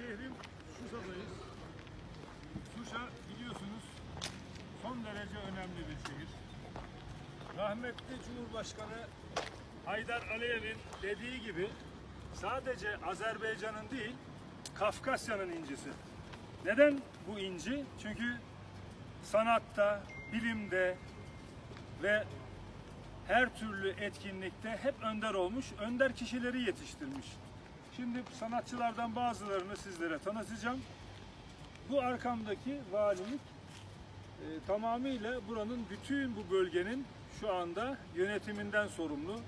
şehrim Şuşa'dayız. Şuşa biliyorsunuz son derece önemli bir şehir. Rahmetli Cumhurbaşkanı Haydar Aliyev'in dediği gibi sadece Azerbaycan'ın değil Kafkasya'nın incisi. Neden bu inci? Çünkü sanatta, bilimde ve her türlü etkinlikte hep önder olmuş, önder kişileri yetiştirmiş. Şimdi sanatçılardan bazılarını sizlere tanıtacağım. Bu arkamdaki valilik e, tamamıyla buranın bütün bu bölgenin şu anda yönetiminden sorumlu.